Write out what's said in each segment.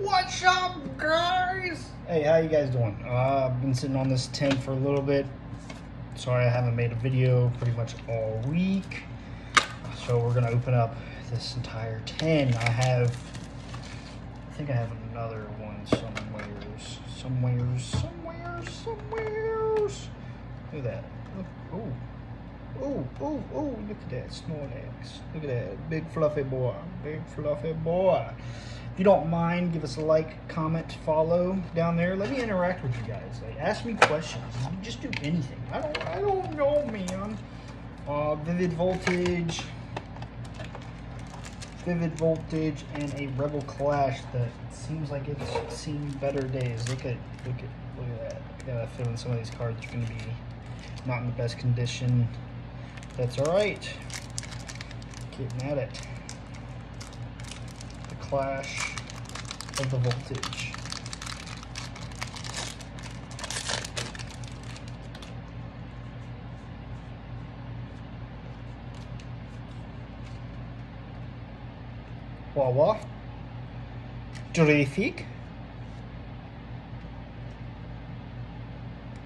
What's up, guys? Hey, how you guys doing? Uh, I've been sitting on this tent for a little bit. Sorry I haven't made a video pretty much all week. So we're gonna open up this entire tent. I have, I think I have another one somewheres, somewheres, somewheres, somewheres. Look at that. Oh. Oh, oh, oh, look at that Snorlax. Look at that big fluffy boy. Big fluffy boy. If you don't mind, give us a like, comment, follow down there. Let me interact with you guys. Like, ask me questions. Just do anything. I don't I don't know, man. Uh, Vivid Voltage. Vivid Voltage and a Rebel Clash that seems like it's seen better days. Look at look at look at that. I got a feeling some of these cards are gonna be not in the best condition. That's all right. Getting at it. The clash of the voltage. Wawa. Terrific.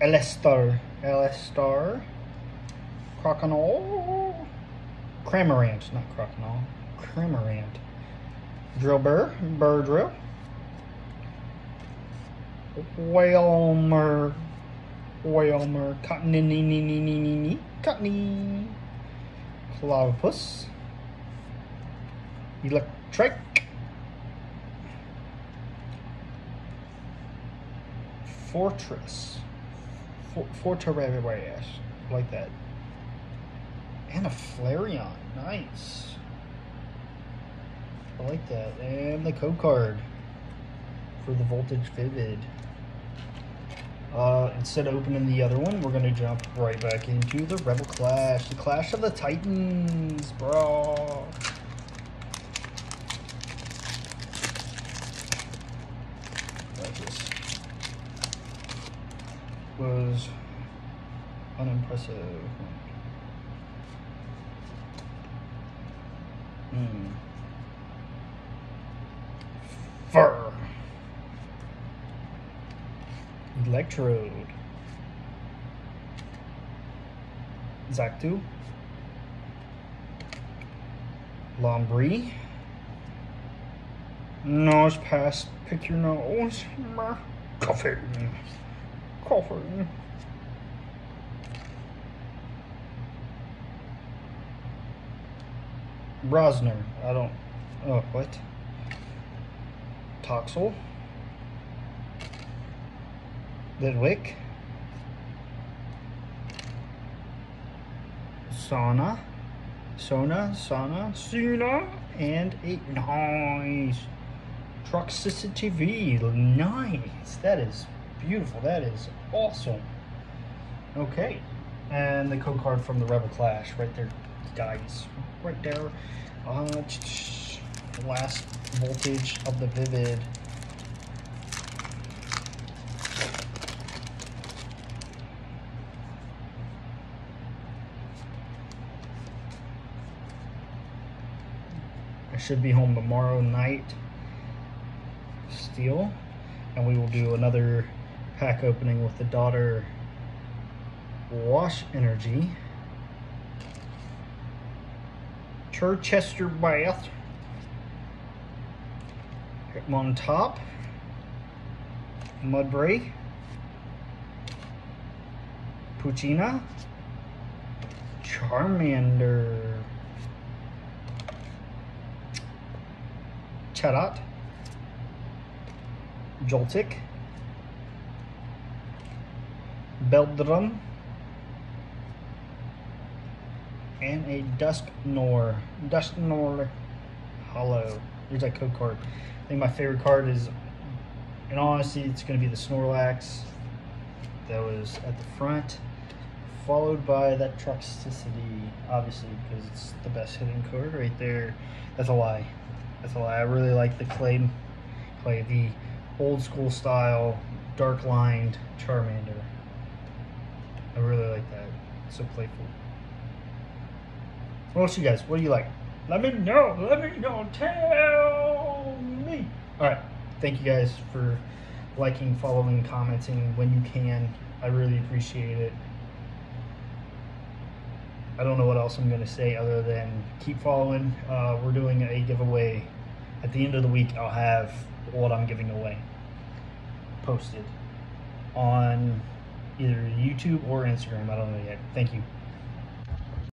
Elestar. Elestar. Crokinole. Cramorant, not Crokinole. Cramorant. Drillbur, Birdrill. Wailmer. Wailmer. Cottonini. Cottony. Clavipus. Electric. Fortress. For Fortress. Like that. And a Flareon. Nice. I like that. And the code card for the Voltage Vivid. Uh, instead of opening the other one, we're going to jump right back into the Rebel Clash. The Clash of the Titans, bro. This was unimpressive. Hmm. Fur. Electrode. Zactu. Lombre. Nosepass. Pick your nose. Coffee. Coffee. Brosner. I don't. Oh, what? Toxel. Litwick. Sauna. Sona. Sauna. Suna. And a nice. Toxicity V. Nice. That is beautiful. That is awesome. Okay. And the code card from the Rebel Clash right there, guys right there. Uh, last voltage of the Vivid. I should be home tomorrow night. Steel. And we will do another pack opening with the daughter Wash Energy. Churchester Bath. on top. Mudbray. Poochyena. Charmander. Chatot. Joltik. Beldrum. and a Dusknoir. Dusknoir Holo. There's that code card. I think my favorite card is, in honesty, it's going to be the Snorlax that was at the front, followed by that Toxicity, obviously, because it's the best hidden card right there. That's a lie. That's a lie. I really like the clay, clay the old school style, dark lined Charmander. I really like that. It's so playful. What else you guys? What do you like? Let me know. Let me know. Tell me. All right. thank you guys for liking, following, commenting when you can. I really appreciate it. I don't know what else I'm going to say other than keep following. Uh, we're doing a giveaway. At the end of the week, I'll have what I'm giving away posted on either YouTube or Instagram. I don't know yet. Thank you.